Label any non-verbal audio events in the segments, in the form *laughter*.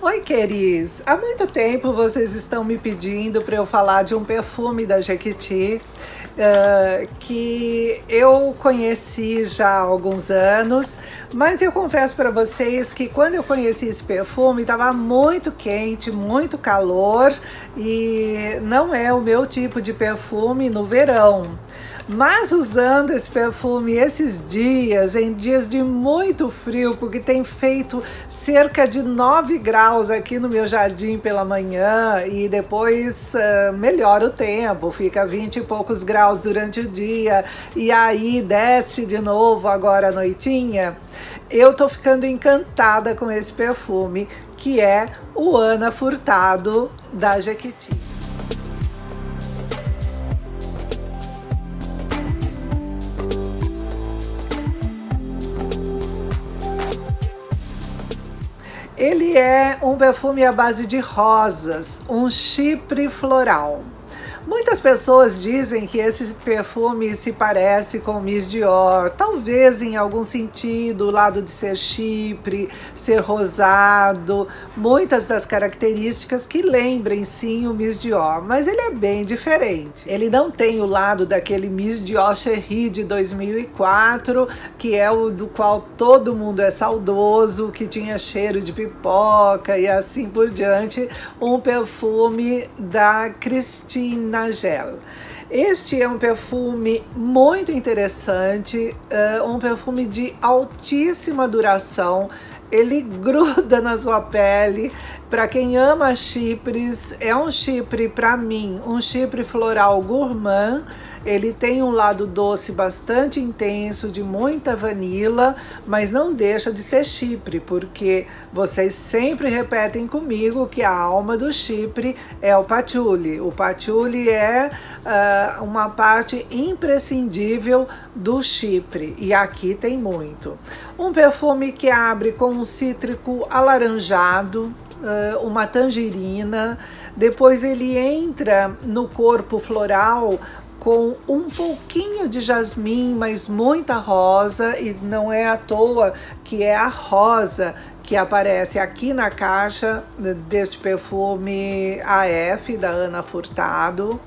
Oi, queris! Há muito tempo vocês estão me pedindo para eu falar de um perfume da Jequiti uh, que eu conheci já há alguns anos, mas eu confesso para vocês que quando eu conheci esse perfume estava muito quente, muito calor e não é o meu tipo de perfume no verão. Mas usando esse perfume esses dias, em dias de muito frio, porque tem feito cerca de 9 graus aqui no meu jardim pela manhã e depois uh, melhora o tempo, fica 20 e poucos graus durante o dia e aí desce de novo agora à noitinha. Eu tô ficando encantada com esse perfume que é o Ana Furtado da Jequiti. Ele é um perfume à base de rosas, um chipre floral. Muitas pessoas dizem que esse perfume se parece com o Miss Dior, talvez em algum sentido, o lado de ser chipre, ser rosado, muitas das características que lembrem sim o Miss Dior, mas ele é bem diferente. Ele não tem o lado daquele Miss Dior Cherry de 2004, que é o do qual todo mundo é saudoso, que tinha cheiro de pipoca e assim por diante, um perfume da Cristina Nagel. Este é um perfume muito interessante, uh, um perfume de altíssima duração. Ele *laughs* gruda na sua pele. Para quem ama chipres, é um chipre para mim, um chipre floral gourmand ele tem um lado doce bastante intenso, de muita vanila, mas não deixa de ser chipre, porque vocês sempre repetem comigo que a alma do chipre é o patchouli. O patchouli é uh, uma parte imprescindível do chipre e aqui tem muito. Um perfume que abre com um cítrico alaranjado, uh, uma tangerina, depois ele entra no corpo floral com um pouquinho de jasmim, mas muita rosa, e não é à toa que é a rosa que aparece aqui na caixa deste perfume AF da Ana Furtado.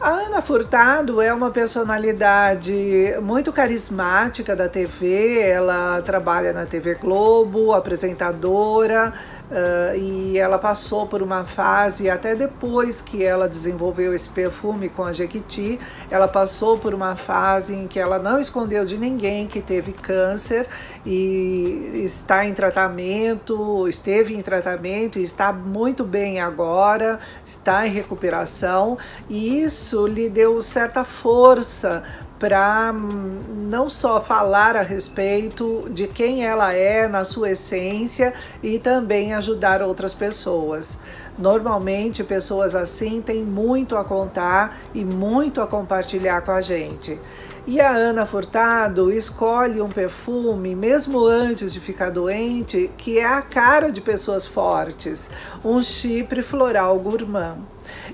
A Ana Furtado é uma personalidade muito carismática da TV, ela trabalha na TV Globo, apresentadora, Uh, e ela passou por uma fase, até depois que ela desenvolveu esse perfume com a Jequiti, ela passou por uma fase em que ela não escondeu de ninguém que teve câncer e está em tratamento, esteve em tratamento e está muito bem agora, está em recuperação, e isso lhe deu certa força para não só falar a respeito de quem ela é na sua essência e também ajudar outras pessoas. Normalmente, pessoas assim têm muito a contar e muito a compartilhar com a gente. E a Ana Furtado escolhe um perfume, mesmo antes de ficar doente, que é a cara de pessoas fortes, um chipre floral gourmand.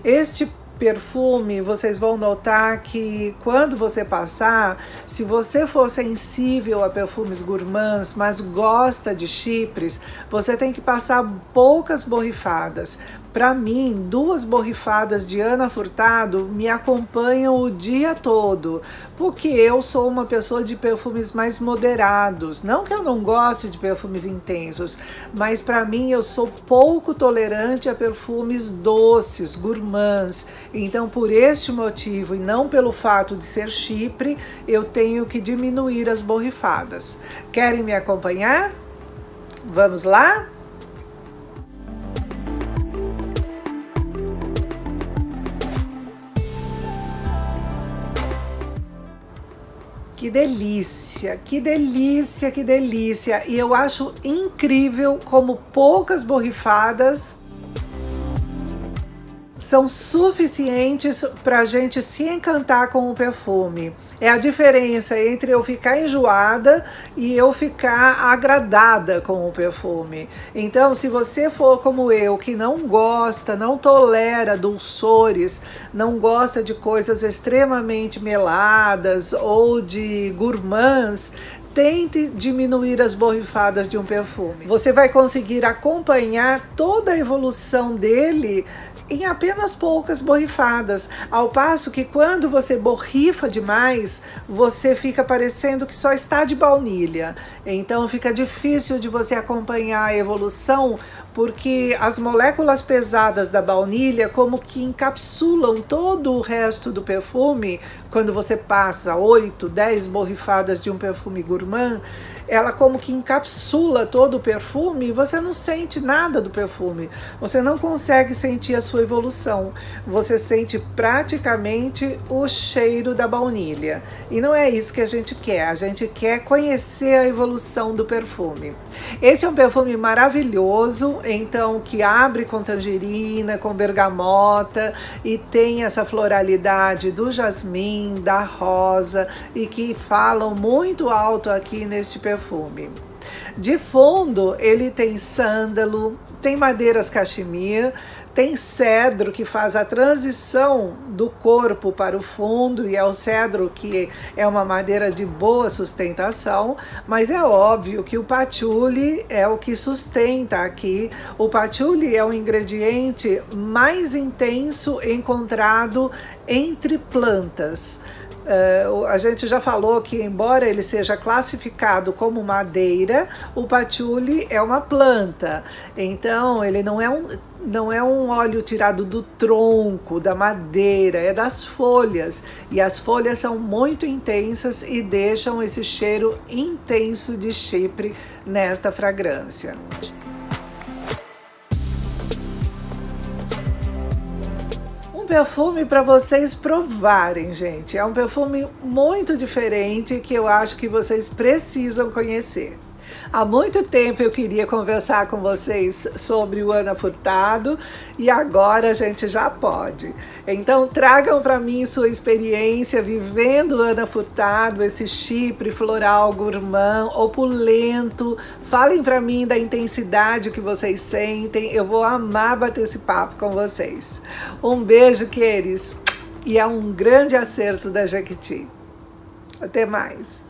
Este perfume, vocês vão notar que quando você passar, se você for sensível a perfumes gourmands, mas gosta de chipres, você tem que passar poucas borrifadas, para mim, duas borrifadas de Ana Furtado me acompanham o dia todo, porque eu sou uma pessoa de perfumes mais moderados. Não que eu não goste de perfumes intensos, mas para mim eu sou pouco tolerante a perfumes doces, gourmands. Então, por este motivo e não pelo fato de ser chipre, eu tenho que diminuir as borrifadas. Querem me acompanhar? Vamos lá? Que delícia, que delícia, que delícia. E eu acho incrível como poucas borrifadas são suficientes para a gente se encantar com o perfume. É a diferença entre eu ficar enjoada e eu ficar agradada com o perfume. Então, se você for como eu, que não gosta, não tolera dulçores, não gosta de coisas extremamente meladas ou de gourmands, tente diminuir as borrifadas de um perfume. Você vai conseguir acompanhar toda a evolução dele em apenas poucas borrifadas, ao passo que quando você borrifa demais, você fica parecendo que só está de baunilha. Então fica difícil de você acompanhar a evolução, porque as moléculas pesadas da baunilha como que encapsulam todo o resto do perfume, quando você passa 8, 10 borrifadas de um perfume gourmand, ela como que encapsula todo o perfume e você não sente nada do perfume. Você não consegue sentir a sua evolução. Você sente praticamente o cheiro da baunilha. E não é isso que a gente quer. A gente quer conhecer a evolução do perfume. Este é um perfume maravilhoso, então que abre com tangerina, com bergamota e tem essa floralidade do jasmim, da rosa e que falam muito alto aqui neste perfume. De fundo, ele tem sândalo, tem madeiras cachemir, tem cedro que faz a transição do corpo para o fundo, e é o cedro que é uma madeira de boa sustentação, mas é óbvio que o patchouli é o que sustenta aqui. O patchouli é o ingrediente mais intenso encontrado entre plantas. Uh, a gente já falou que, embora ele seja classificado como madeira, o patchouli é uma planta. Então, ele não é um, não é um óleo tirado do tronco, da madeira, é das folhas. E as folhas são muito intensas e deixam esse cheiro intenso de chipre nesta fragrância. Perfume para vocês provarem, gente. É um perfume muito diferente que eu acho que vocês precisam conhecer. Há muito tempo eu queria conversar com vocês sobre o Ana Furtado e agora a gente já pode. Então tragam para mim sua experiência vivendo Ana Furtado, esse chipre floral gourmand, opulento. Falem para mim da intensidade que vocês sentem. Eu vou amar bater esse papo com vocês. Um beijo, queridos, e é um grande acerto da Jequiti. Até mais.